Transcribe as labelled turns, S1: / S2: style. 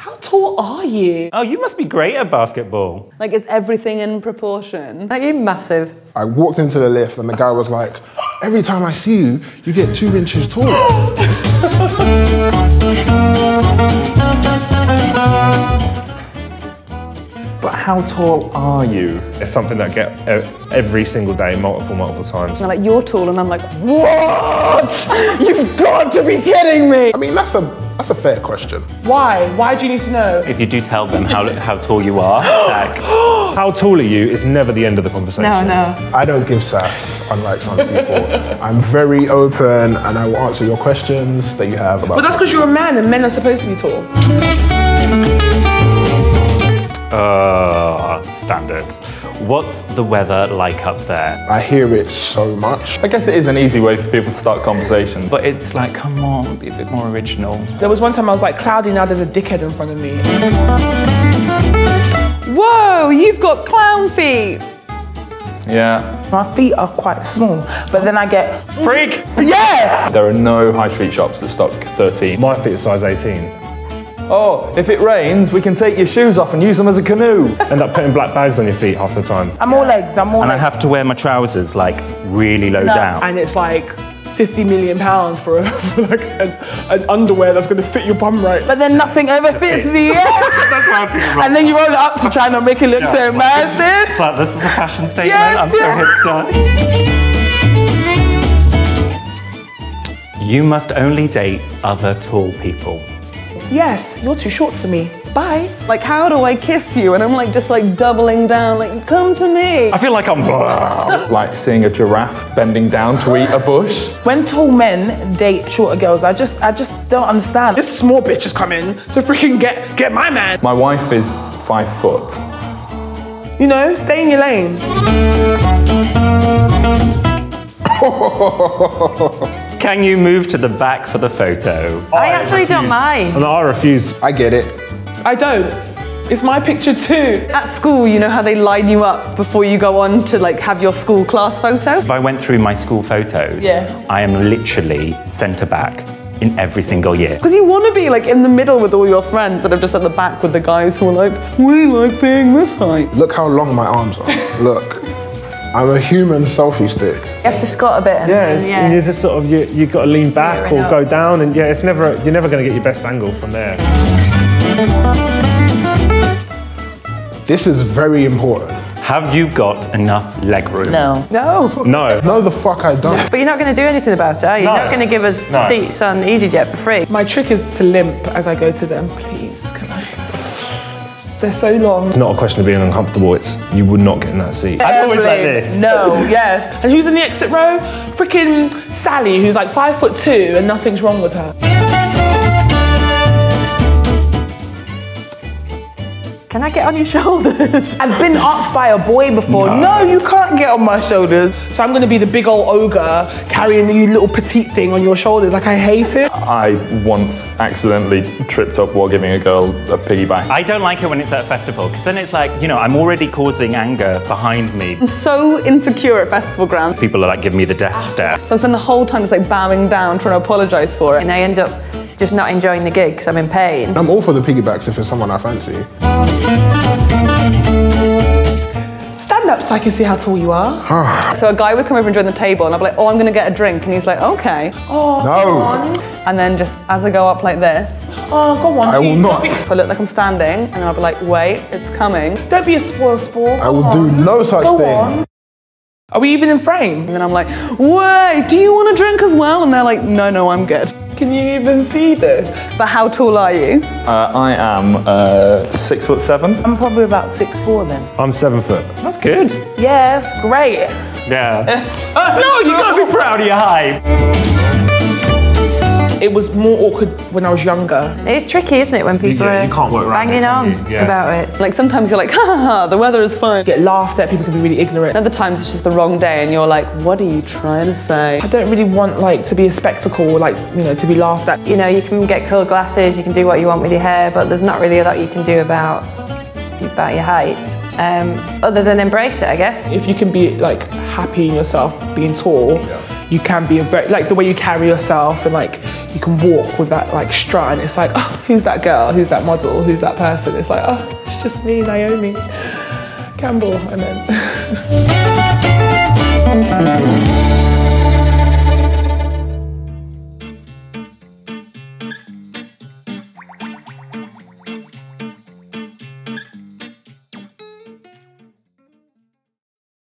S1: How tall are you?
S2: Oh, you must be great at basketball.
S3: Like, is everything in proportion?
S4: Are you massive?
S5: I walked into the lift and the guy was like, every time I see you, you get two inches taller.
S6: But how tall are you? It's something that I get every single day, multiple, multiple times.
S3: And they're like, you're tall, and I'm like, what? You've got to be kidding me!
S5: I mean, that's a that's a fair question.
S1: Why? Why do you need to know?
S2: If you do tell them how, how tall you are, like,
S6: How tall are you is never the end of the conversation.
S4: No, no.
S5: I don't give sass, unlike some people. I'm very open and I will answer your questions that you have about.
S1: But that's because you're a man and men are supposed to be tall.
S2: uh, standard. What's the weather like up there?
S5: I hear it so much.
S7: I guess it is an easy way for people to start conversation.
S2: But it's like, come on, be a bit more original.
S1: There was one time I was like, cloudy, now there's a dickhead in front of me.
S3: Whoa, you've got clown feet!
S7: Yeah.
S8: My feet are quite small, but then I get
S2: Freak!
S8: yeah.
S7: There are no high street shops that stock 13.
S6: My feet are size 18.
S7: Oh, if it rains, we can take your shoes off and use them as a canoe.
S6: End up putting black bags on your feet half the time.
S8: I'm all legs. I'm all
S2: And I have to wear my trousers like really low down.
S1: And it's like 50 million pounds for, a, for like an, an underwear that's going to fit your bum right.
S8: but then nothing ever fits me. Yeah.
S2: That's what I'm thinking about.
S8: and then you roll it up to try not make it look so massive.
S2: But this is a fashion statement.
S8: Yes,
S2: I'm so hipster. You must only date other tall people.
S1: Yes, you're too short for me. Bye.
S3: Like, how do I kiss you? And I'm like, just like doubling down, like, you come to me.
S2: I feel like I'm.
S7: like seeing a giraffe bending down to eat a bush.
S8: When tall men date shorter girls, I just, I just don't understand.
S1: This small bitch is coming to freaking get get my man.
S7: My wife is five foot.
S1: You know, stay in your lane.
S2: Can you move to the back for the photo?
S4: I actually don't mind.
S6: No, I refuse.
S5: I get it.
S1: I don't. It's my picture too.
S3: At school, you know how they line you up before you go on to like have your school class photo?
S2: If I went through my school photos,
S8: Yeah.
S2: I am literally centre back in every single year.
S3: Because you want to be like in the middle with all your friends that are just at the back with the guys who are like, we like being this height.
S5: Look how long my arms are. Look. I'm a human selfie stick.
S4: You have to squat a bit.
S6: Yeah,
S4: then,
S6: it's,
S4: yeah.
S6: you just sort of you you got to lean back
S4: right
S6: or
S4: up.
S6: go down, and yeah, it's never you're never going to get your best angle from there.
S5: This is very important.
S2: Have you got enough leg room?
S4: No.
S1: No.
S6: No,
S5: No, the fuck I don't.
S4: But you're not going to do anything about it, are you?
S6: No.
S4: You're not going to give us
S6: No.
S4: seats on EasyJet for free.
S1: My trick is to limp as I go to them. Please, can I? They're so long.
S6: it's not a question of being uncomfortable. It's you would not get in that seat.
S2: I'm always like
S8: Evelyn,
S2: this.
S8: No, yes.
S1: And who's in the exit row? Freaking Sally, who's like five foot two and nothing's wrong with her.
S4: Can I get on your shoulders?
S8: I've been asked by a boy before, no. you can't get on my shoulders.
S1: So I'm gonna be the big old ogre carrying the little petite thing on your shoulders. Like I hate it.
S7: I once accidentally tripped up while giving a girl a piggyback.
S2: I don't like it when it's at a festival because then it's like, you know, I'm already causing anger behind me.
S3: I'm so insecure at festival grounds.
S2: People are like giving me the death stare.
S3: So I spend the whole time just like bowing down, trying to apologise for it.
S4: and I end up just not enjoying the gig because I'm in pain.
S5: I'm all for the piggybacks if it's someone I fancy.
S1: Stand up so I can see how tall you are.
S3: So a guy would come over and join the table, and I'd be like, oh, I'm gonna get a drink. And he's like, okay.
S5: Oh, no,
S3: And then just as I go up like this,
S1: Oh, go on.
S5: I will not.
S3: if I look like I'm standing, and I'll be like, wait, it's coming.
S1: Don't be a spoil sport.
S5: I will do no such
S1: Go
S5: thing.
S1: on. Are we even in frame?
S3: And then I'm like, wait, do you want a drink as well? And they're like, no, no, I'm good.
S1: Can you even see this?
S3: But how tall are you?
S7: Uh, I am uh, six foot seven.
S8: I'm probably about six four then.
S6: I'm seven foot.
S2: That's good.
S8: Yeah, it's great.
S2: Yeah. no, you gotta be proud of your height.
S1: It was more awkward when I was younger.
S4: It's tricky, isn't it, when people
S6: yeah, you
S4: are
S6: can't work
S4: banging on?
S6: Yeah.
S4: about it?
S3: Like sometimes you're like, ha ha ha, the weather is fine.
S1: Get laughed at, people can be really ignorant.
S3: Other times it's just the wrong day, and you're like, what are you trying to say?
S1: I don't really want like to be a spectacle, like, you know, to be laughed at.
S4: You know, you can get cool glasses, you can do what you want with your hair, but there's not really a lot you can do about about your height, um, other than embrace it, I guess.
S1: If you can be like happy in yourself being tall, you can be a very, like the way you carry yourself and like you can walk with that like strut and it's like, oh, who's that girl? Who's that model? Who's that person? It's like, oh, it's just me, Naomi Campbell. And then.